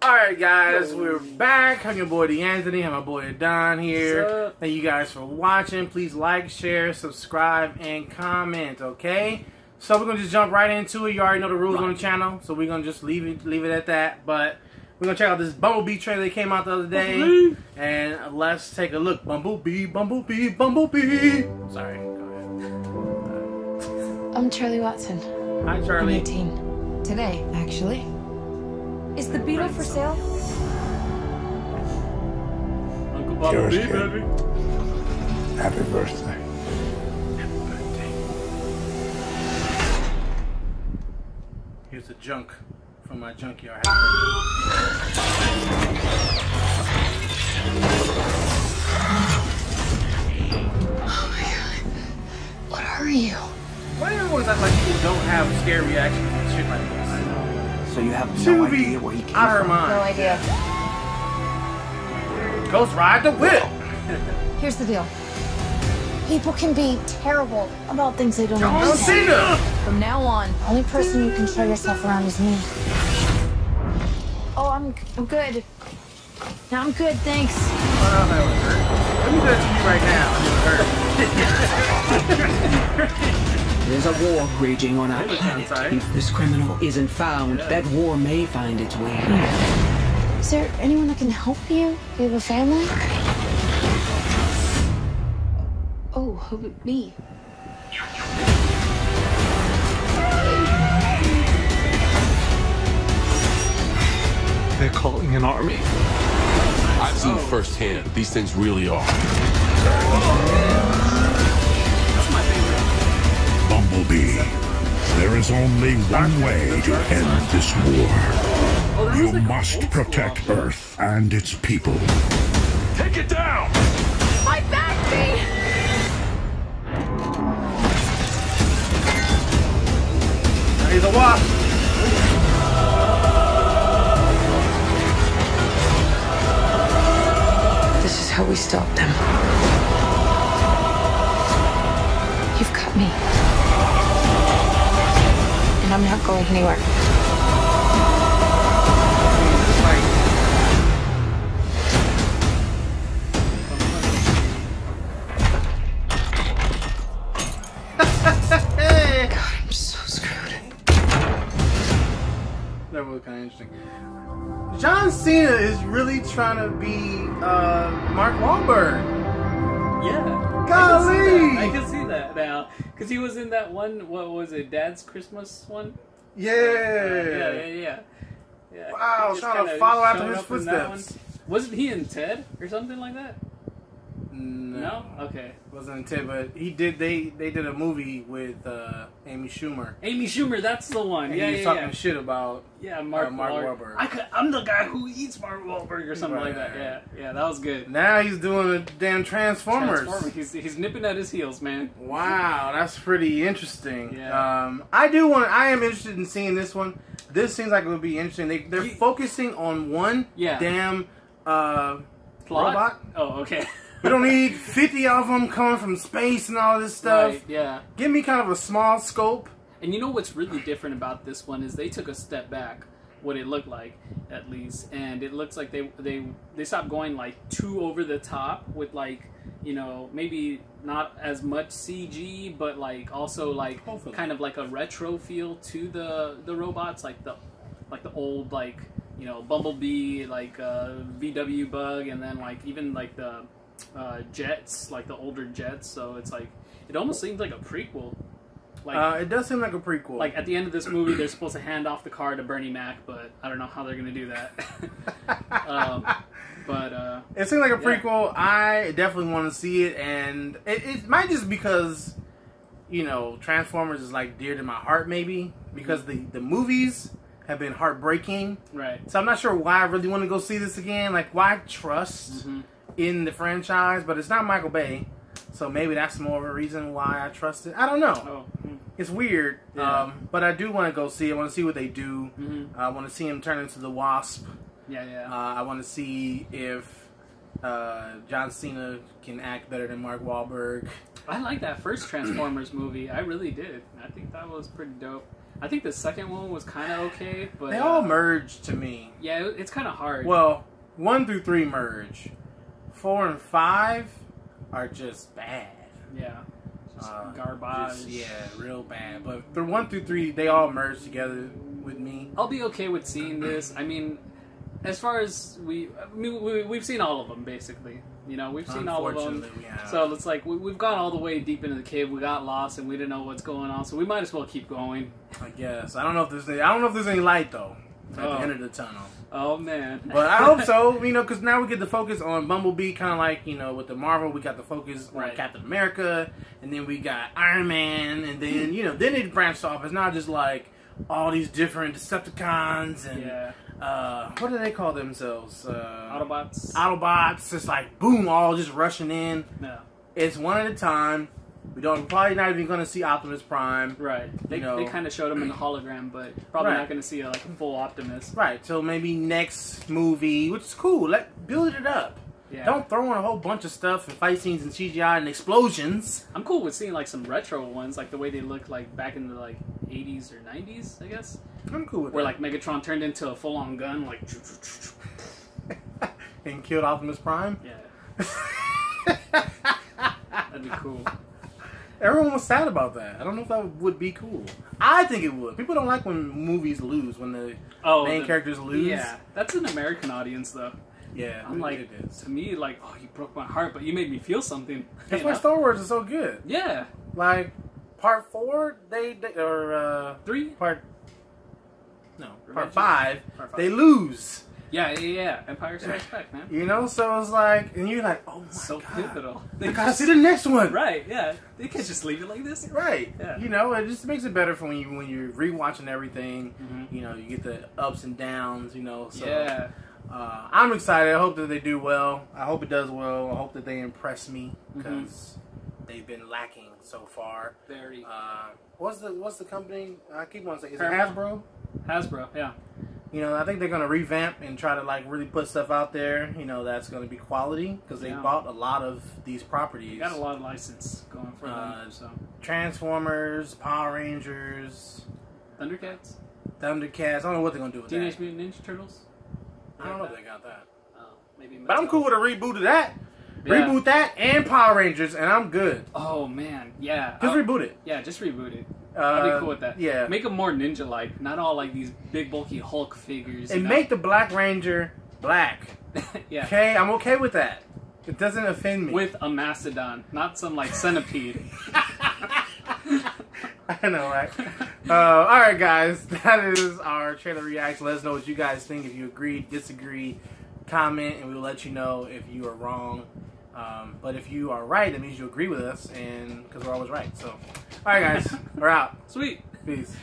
Alright guys, we're back. I'm your boy D'Anthony, I'm my boy Don here. Thank you guys for watching. Please like, share, subscribe, and comment, okay? So we're gonna just jump right into it. You already know the rules on the channel, so we're gonna just leave it leave it at that. But we're gonna check out this Bumblebee trailer that came out the other day. And let's take a look. Bumblebee, Bumblebee, Bumblebee. Sorry, go ahead. I'm Charlie Watson. Hi Charlie. I'm Charlie. 18. Today, actually. Is the Beetle for sale? Uncle Yours, Bumblebee, kid. baby. Happy birthday. Here's the junk from my junkyard. Have no Should be idea where he came out of her from? mind. No idea. Ghost ride the whip. Here's the deal. People can be terrible about things they don't John understand. Cena. From now on, the only person you can show yourself around is me. Oh, I'm, I'm good. Now I'm good, thanks. Oh, that would hurt. Let me do that to you right now. It hurt. There's a war raging on our planet. If this criminal isn't found, that war may find its way here. Is there anyone that can help you? Do you have a family? Oh, who, me. They're calling an army. I've seen firsthand. These things really are. Bumblebee. There is only one way to end this war. You must protect Earth and its people. Take it down! My back, me! He's a wasp. This is how we stop them. You've cut me. And I'm not going anywhere. Hey. God, I'm so screwed. That was kind of interesting. John Cena is really trying to be uh, Mark Wahlberg. Yeah. Golly! I can see that, I can see that now. Because he was in that one, what was it, Dad's Christmas one? Yeah. yeah, yeah, yeah. yeah. Wow, trying to follow after his up in that footsteps. Wasn't he in Ted or something like that? No. Okay. Wasn't intent, but he did. They they did a movie with uh, Amy Schumer. Amy Schumer, that's the one. And yeah, he was yeah, talking yeah. shit about Yeah, Mark, uh, Mark Wahlberg. I could, I'm the guy who eats Mark Wahlberg or something like that. Yeah, yeah, that was good. now he's doing a damn Transformers. Transformers. He's, he's nipping at his heels, man. Wow, that's pretty interesting. Yeah. Um, I do want. I am interested in seeing this one. This seems like it would be interesting. They they're You- focusing on one Yeah. damn uh, Plot? robot. Oh, okay. We don't need fifty of them coming from space and all this stuff. Right, yeah. Give me kind of a small scope. And you know what's really different about this one is they took a step back, what it looked like, at least, and it looks like they they they stopped going like too over the top with like you know maybe not as much CG, but like also like Hopefully. kind of like a retro feel to the the robots, like the like the old like you know Bumblebee, like uh, VW Bug, and then like even like the uh, jets, like the older jets. So it's like it almost seems like a prequel. Like Uh, it does seem like a prequel. like at the end of this movie, they're supposed to hand off the car to Bernie Mac, but I don't know how they're gonna do that. um, but uh, It seems like a Yeah. prequel. I definitely want to see it, and it, it might just because you know Transformers is like dear to my heart, maybe because the the movies have been heartbreaking. right, So I'm not sure why I really want to go see this again. Like why trust Mhm. In the franchise, but it's not Michael Bay, so maybe that's more of a reason why I trust it. I don't know. oh, mm, It's weird, Yeah. um, but I do want to go see. I want to see what they do. mhm. I want to see him turn into the Wasp. yeah, yeah. Uh, I want to see if uh, John Cena can act better than Mark Wahlberg. I like that first Transformers movie. I really did. I think that was pretty dope. I think the second one was kind of okay, but They all uh, merge to me. Yeah, it- it's kind of hard. Well, one through three merge. Four and five are just bad. yeah, just Uh, garbage. just- yeah, real bad. But the one through three, they all merge together with me. I'll be okay with seeing this. I mean, as far as we, I mean, we we've seen all of them basically. You know, we've seen all of them. Have. So it's like we, we've gone all the way deep into the cave. We got lost and we didn't know what's going on. So we might as well keep going. I guess I don't know if there's any, I don't know if there's any light though at Oh. the end of the tunnel. Oh man! But I hope so, you know, because now we get the focus on Bumblebee, kind of like you know with the Marvel, we got the focus on Right. Captain America, and then we got Iron Man, and then you know then it branched off. It's not just like all these different Decepticons and yeah, uh, what do they call themselves? Uh, Autobots. Autobots. It's like boom, all just rushing in. no, It's one at a time. We don't probably not even going to see Optimus Prime. right. They, You know. they kind of showed him in the hologram, but probably Right. not going to see a, like a full Optimus. Right, till maybe next movie, which is cool. Let build it up. Yeah. Don't throw in a whole bunch of stuff and fight scenes and CGI and explosions. I'm cool with seeing like some retro ones, like the way they look like back in the like 80s or 90s, I guess, I'm cool with that. where that. like Megatron turned into a full-on gun, like and killed Optimus Prime. yeah, that'd be cool. Everyone was sad about that. I don't know if that would be cool. I think it would. People don't like when movies lose, when the Oh, main the- characters lose. Yeah, that's an American audience though. yeah. I'm like, it is. to me, like, oh, you broke my heart, but you made me feel something. That's why know? Star Wars is so good. Yeah, Like part four, they, they or uh, three. part no part five, Part five. they lose. Yeah, yeah, yeah. Empire Strikes Back, man. You know, so it's like, and you're like, oh my So god, pivotal. I gotta see the next one. Right? Yeah, they can't just leave it like this. Right. Yeah. You know, it just makes it better for when you when you're rewatching everything. Mhm. You know, you get the ups and downs. You know, so Yeah. uh, I'm excited. I hope that they do well. I hope it does well. I hope that they impress me Mm-hmm. because they've been lacking so far. Very. Uh, what's the what's the company? I keep on saying say is it Hasbro? Hasbro. Yeah. You know, I think they're gonna revamp and try to like really put stuff out there. You know, that's gonna be quality because they Yeah. bought a lot of these properties. You got a lot of license going for Uh, them. So Transformers, Power Rangers, Thundercats, Thundercats. I don't know what they're gonna do with Teenage that. Mutant Ninja Turtles. I don't know if they got that. Oh, maybe. But I'm cool with a reboot of that. Yeah. Reboot that and Power Rangers, and I'm good. Oh man, yeah. Just I'll- reboot it. Yeah, just reboot it. I'd be cool with that. yeah. Make them more ninja-like, not all like these big bulky Hulk figures. And you know? make the Black Ranger black. yeah. Okay, I'm okay with that. It doesn't offend me. With a mastodon, not some like centipede. I know, right? uh, all right, guys, that is our trailer reaction. Let us know what you guys think. If you agree, disagree, comment, and we will let you know if you are wrong. Um, but if you are right, that means you agree with us, and because we're always right. So, all right, guys, we're out. Sweet. Peace.